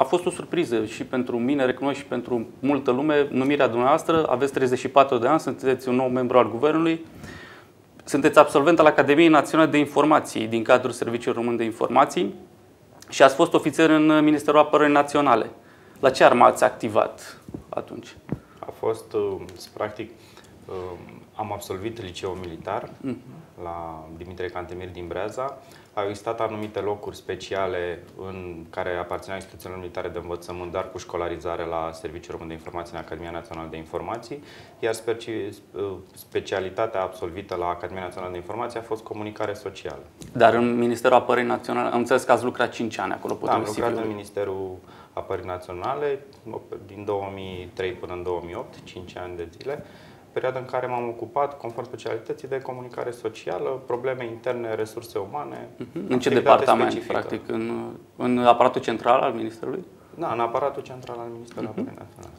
a fost o surpriză și pentru mine, recunosc și pentru multă lume, numirea dumneavoastră. Aveți 34 de ani, sunteți un nou membru al Guvernului. Sunteți absolvent al Academiei Naționale de Informații din cadrul Serviciului Român de Informații și ați fost ofițer în Ministerul Apărării Naționale. La ce armă ați activat atunci? A fost, uh, practic, uh, am absolvit liceul militar uh-huh. La Dimitrie Cantemir din Breaza. Au existat anumite locuri speciale în care aparțineau instituțiile militare de învățământ, dar cu școlarizare la Serviciul Român de Informații în Academia Națională de Informații, iar specialitatea absolvită la Academia Națională de Informații a fost comunicare socială. Dar în Ministerul Apărării Naționale, am înțeles că ați lucrat 5 ani acolo. Da, am lucrat în Ministerul Apărării Naționale din 2003 până în 2008, 5 ani de zile perioada în care m-am ocupat, conform specialității, de comunicare socială, probleme interne, resurse umane. Uh-huh. În ce departament, specifică. practic? În, în aparatul central al Ministerului? Da, în aparatul central al Ministerului uh-huh. Naționale.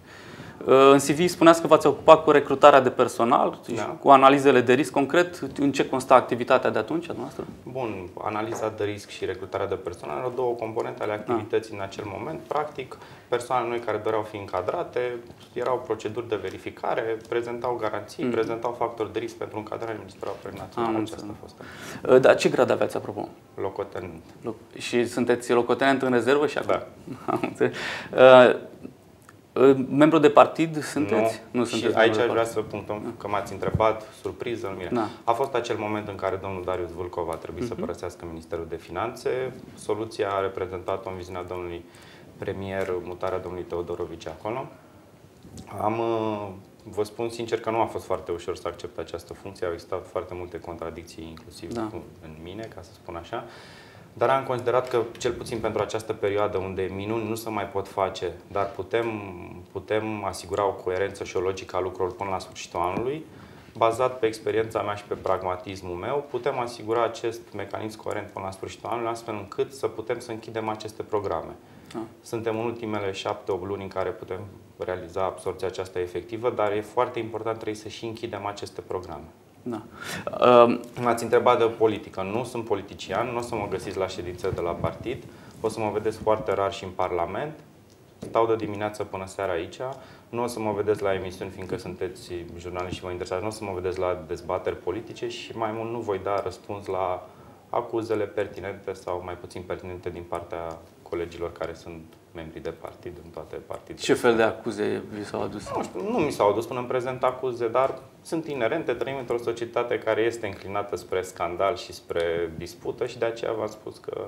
În CV spuneați că v-ați ocupat cu recrutarea de personal da. și cu analizele de risc. Concret, în ce consta activitatea de atunci a noastră? Bun, analiza de risc și recrutarea de personal erau două componente ale activității da. în acel moment. Practic, persoanele noi care doreau fi încadrate, erau proceduri de verificare, prezentau garanții, mm. prezentau factori de risc pentru încadrarea Ministerului Apărării Naționale. Aceasta a fost. Dar ce grad aveați, apropo? Locotenent. Și sunteți locotenent în rezervă și acum? Da. Membru de partid sunteți? Nu, nu sunteți și aici aș vrea să punctăm că m-ați întrebat, surpriză în mine. Da. A fost acel moment în care domnul Darius Vulcov a trebuit uh-huh. să mhm. părăsească Ministerul de Finanțe. Soluția a reprezentat-o în viziunea domnului premier, mutarea domnului Teodorovici acolo. Am, uh, vă spun sincer că nu a fost foarte ușor să accept această funcție. Au existat foarte multe contradicții, inclusiv da. în mine, ca să spun așa. Dar am considerat că, cel puțin pentru această perioadă unde minuni nu se mai pot face, dar putem, putem asigura o coerență și o logică a lucrurilor până la sfârșitul anului, bazat pe experiența mea și pe pragmatismul meu, putem asigura acest mecanism coerent până la sfârșitul anului, astfel încât să putem să închidem aceste programe. Ah. Suntem în ultimele șapte, opt luni în care putem realiza absorția aceasta efectivă, dar e foarte important, trebuie să și închidem aceste programe. Da. Uh, M-ați întrebat de politică. Nu sunt politician, nu o să mă găsiți la ședințe de la partid, o să mă vedeți foarte rar și în Parlament. Stau de dimineață până seara aici. Nu o să mă vedeți la emisiuni, fiindcă sunteți jurnaliști și vă interesați. Nu o să mă vedeți la dezbateri politice și mai mult nu voi da răspuns la acuzele pertinente sau mai puțin pertinente din partea colegilor care sunt membri de partid în toate partidele. Ce fel de acuze vi s-au adus? Nu, știu, nu mi s-au adus până în prezent acuze, dar sunt inerente, trăim într-o societate care este înclinată spre scandal și spre dispută și de aceea v-am spus că